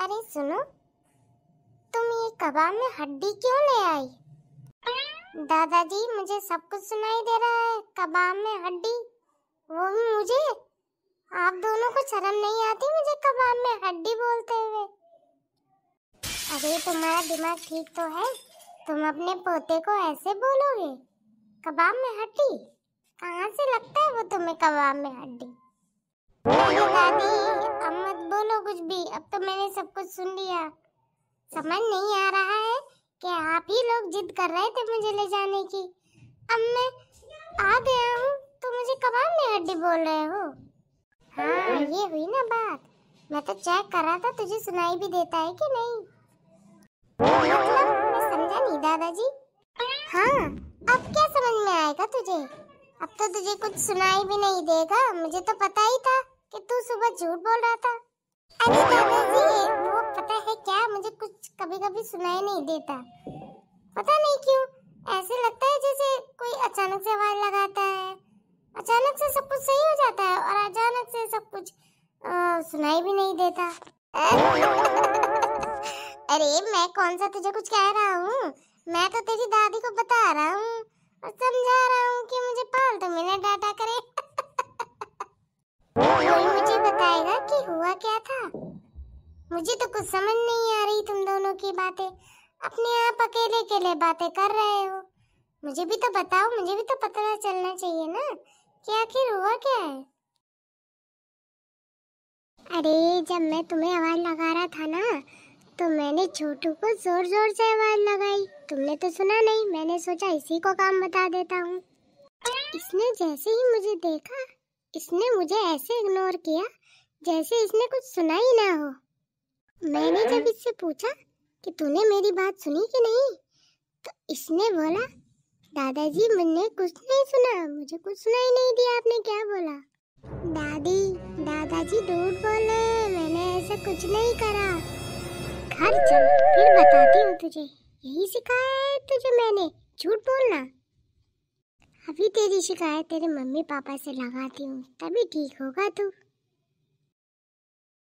अरे सुनो, तुम ये कबाब में हड्डी क्यों ले आई? दादाजी, मुझे सब कुछ सुनाई दे रहा है, कबाब में हड्डी। वो भी मुझे? आप दोनों को शर्म नहीं आती मुझे कबाब में हड्डी बोलते हुए? अरे, तुम्हारा दिमाग ठीक तो है? तुम अपने पोते को ऐसे बोलोगे? कबाब में हड्डी? कहाँ से लगता है वो तुम्हें कबाब में हड्डी? दादी मैंने सब कुछ सुन लिया। समझ नहीं आ रहा है कि आप ही लोग जिद कर रहे थे मुझे ले जाने की। अब मैं आ गया हूँ तो मुझे कबाब में हड्डी बोल रहे हो। हाँ ये हुई ना बात। मैं तो चेक कर रहा था, तुझे सुनाई भी देता है कि नहीं? मतलब मैं समझा नहीं, दादाजी। हाँ अब क्या समझ में आएगा तुझे? अब तो तुझे कुछ सुनाई भी नहीं देगा। मुझे तो पता ही था कि तू सुबह झूठ बोल रहा था। अरे दादाजी वो पता है क्या? मुझे कुछ कभी कभी सुनाई नहीं देता। पता नहीं क्यों ऐसे लगता है जैसे कोई अचानक से आवाज़ लगाता है। अचानक से सब कुछ सही हो जाता है और अचानक से सब कुछ आ, सुनाई भी नहीं देता। अरे मैं कौन सा तुझे कुछ कह रहा हूँ? मैं तो तेरी दादी को बता रहा हूँ और समझा रहा हूँ कि मुझे पालतू मिनट डाटा क्या था? मुझे तो कुछ समझ नहीं आ रही तुम दोनों की बातें। अपने आप अकेले अकेले बातें कर रहे हो। मुझे भी तो बताओ, मुझे भी तो पता चलना चाहिए ना, कि आखिर हुआ क्या है? अरे, जब मैं तुम्हें आवाज़ लगा रहा था ना तो मैंने छोटू को ज़ोर ज़ोर से आवाज़ लगाई। तुमने तो सुना नहीं, मैंने सोचा इसी को काम बता देता हूँ। इसने जैसे ही मुझे देखा, इसने मुझे ऐसे इग्नोर किया जैसे इसने कुछ सुना ही ना हो। मैंने जब इससे पूछा कि तूने मेरी बात सुनी कि नहीं तो इसने बोला, दादाजी, मैंने कुछ नहीं सुना, मुझे कुछ सुना ही नहीं दिया, आपने क्या बोला? दादी, दादाजी झूठ बोले, मैंने ऐसा कुछ नहीं करा। घर चल, फिर बताती हूँ तुझे। यही सिखाया है तुझे मैंने, झूठ बोलना। अभी तेरी शिकायत तेरे मम्मी पापा से लगाती हूँ, तभी ठीक होगा तू।